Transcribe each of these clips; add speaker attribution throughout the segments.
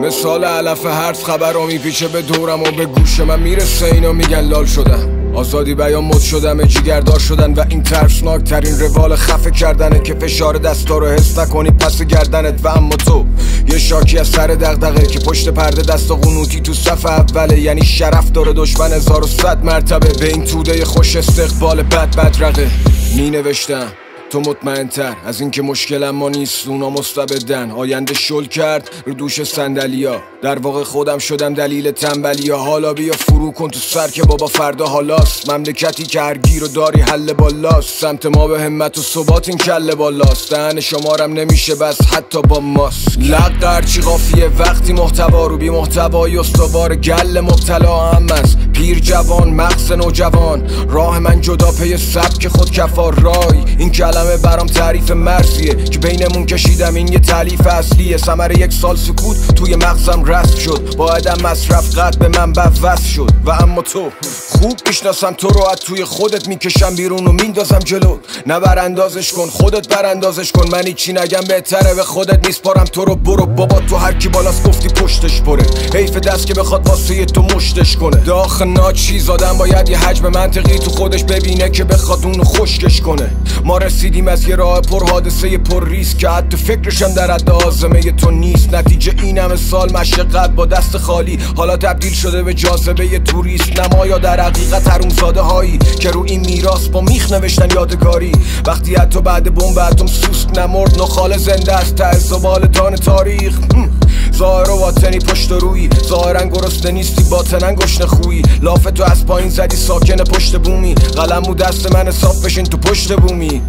Speaker 1: مثال علف حرف خبر رو میپیچه به دورم و به گوش من می‌رسه اینا میگن لال شدم آزادی بیان مد شدم جیگردار شدن و این ترسناک ترین روال خفه کردنه که فشار دستا رو حس نکنی پس گردنت. و اما تو یه شاکی از سر دغدغه که پشت پرده دست قنوتی تو صف اوله. یعنی شرف داره دشمن هزار و صد مرتبه. به این توده خوش استقبال بد بد رقه می نوشتم تو مطمئنتر. از اینکه مشکلم ما نیست اونا مستبدن. آینده شل کرد رو دوش سندلیا در واقع خودم شدم دلیل تنبلیا حالا بیا فرو کن تو سر که بابا فردا حالاست. مملکتی که هر گیر و داری حل بالاست. سمت ما به همت و ثبات این کله بالاست. دهن شمارم نمیشه بس حتی با ماست لق هرچی قافیه؟ وقتی محتوا رو بی محتوای استوار گل مبتلا هم است. پیر جوان مغز نوجوان راه من جدا پی سبک خود کفار رای این کلمه برام تعریف مرزیه. که بینمون کشیدم این یه تعلیف اصلیه. سمر یک سال سکوت توی مغزم رست شد. باید مصرف قد به من وست شد. و اما تو خوب می‌شناسم تو رو از توی خودت می‌کشم بیرون و میندازم جلو. نه براندازش کن خودت براندازش کن. من چی نگم بهتره به خودت میسپارم تو رو برو بابا تو هر کی بالاست گفتی پشتش پره. حیف دست که بخواد واسه تو مشتش کنه. داخل ناچی زادم باید یه حجم منطقی تو خودش ببینه که بخواد اونو خشکش کنه. ما رسیدیم از یه راه پر حادثه پر ریسک که حتی فکرشم در حد آزمه تو نیست. نتیجه این همه سال مشقت با دست خالی. حالا تبدیل شده به جاذبه توریست نمایا در حقیقت حرومزاده هایی که رو این میراث با میخ نوشتن یادگاری. وقتی حتی بعد بمب اتم سوسک نمرد نخال زنده است ته زبال دان تاریخ. ظاهر و باطنی پشت روی. ظاهرا گرسنه نیستی باطنا گشنه خویی لاف تو از پایین زدی ساکن پشت بومی. قلم و دست من صاف بشین تو پشت بومی.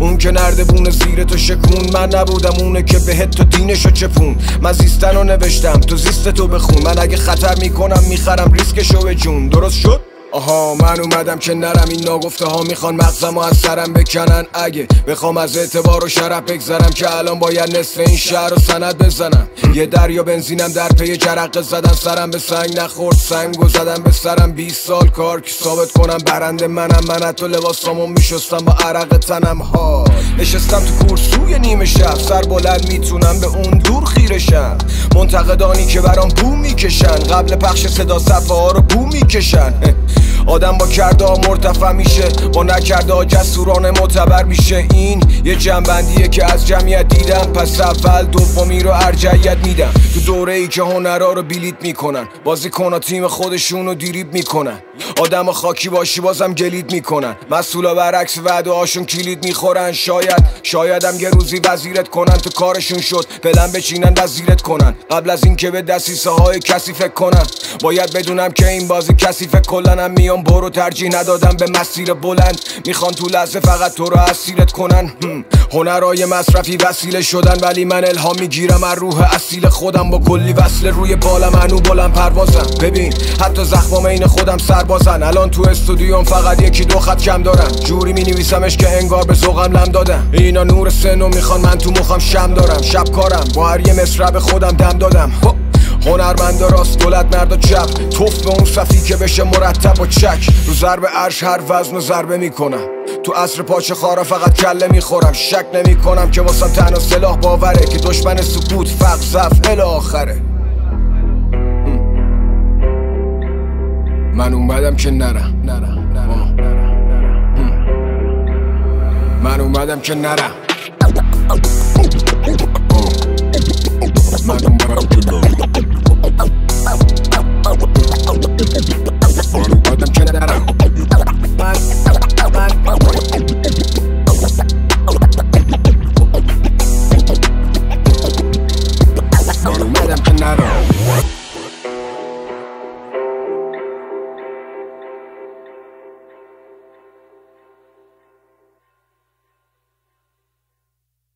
Speaker 1: اون که نرده بونه زیر تو شکون. من نبودم اونه که بهت تو دینشو چپون. من زیستن رو نوشتم تو زیست تو بخون. من اگه خطر می‌کنم می‌خرم ریسکشو به جون. درست شد؟ آها من اومدم که نرم. این ناگفته ها می‌خوان مغزم از سرم بکنن. اگه بخوام از اعتبار و شرف بگذرم که الان باید نصف این شهر و سند بزنم. یه دریا بنزینم در پی جرقه زدن. سرم به سنگ نخورد سنگ و زدم به سرم. 20 سال کار که ثابت کنم. برنده منم من حتی لباسامو میشستم با عرق تنم ها نشستم تو کورسوی نیمه شب. سر بلند می‌تونم به اون دور خیرشم منتقدانی که برام بو می‌کشن. قبل پخش صدا صفحه ها رو بو می‌کشن. آدم با کرده ها مرتفع میشه با نکرده ها جسورانه معتبر میشه. این یه جنبندیه که از جمعیت دیدم. پس اول دومی رو ارجعیت میدم. تو دوره ای که هنرها رو بیلیت می‌کنن بازی کنا تیم خودشون رو دیریب می‌کنن. آدم خاکی باشی بازم گلید می‌کنن. مسئولا برعکس وعده هاشون کلید می‌خورن. شاید شایدم یه روزی وزیرت کنن تو کارشون شد. پلن بچینن وزیرت کنن. قبل از اینکه به دستیسه های کسی فکر کنن. باید بدونم که این بازی کسی فکر کلنم میام برو ترجیح ندادم به مسیر بلند. می‌خوان تو لحظه فقط تو رو اسیرت کنن. هنرهای مصرفی وسیله شدن ولی من الهام می‌گیرم. از روح اصیل خودم با کلی وصل روی بالم. انو بلند پروازم. ببین حتی زخمام این خودم سربازن الان تو استودیوم فقط یکی دو خط کم دارم. جوری می نویسمش که انگار به ذوقم لم دادم اینا نور سنو می‌خوان من تو مخم شم دارم. شب کارم. با هر یه مصرع به خودم دم دادم. هنرمند راست دولت مرد و چپ. توف به اون صفی که بشه مرتب و چک. رو ضرب عرش هر وزن و ضربه می‌کنم. تو عصر پاچه خارا فقط کله می‌خورم. شک نمی کنم که واسم تنها سلاح باوره که دشمن سکوت فقر زف ال آخره من اومدم که نرم من اومدم که نرم من اومدم که نرم من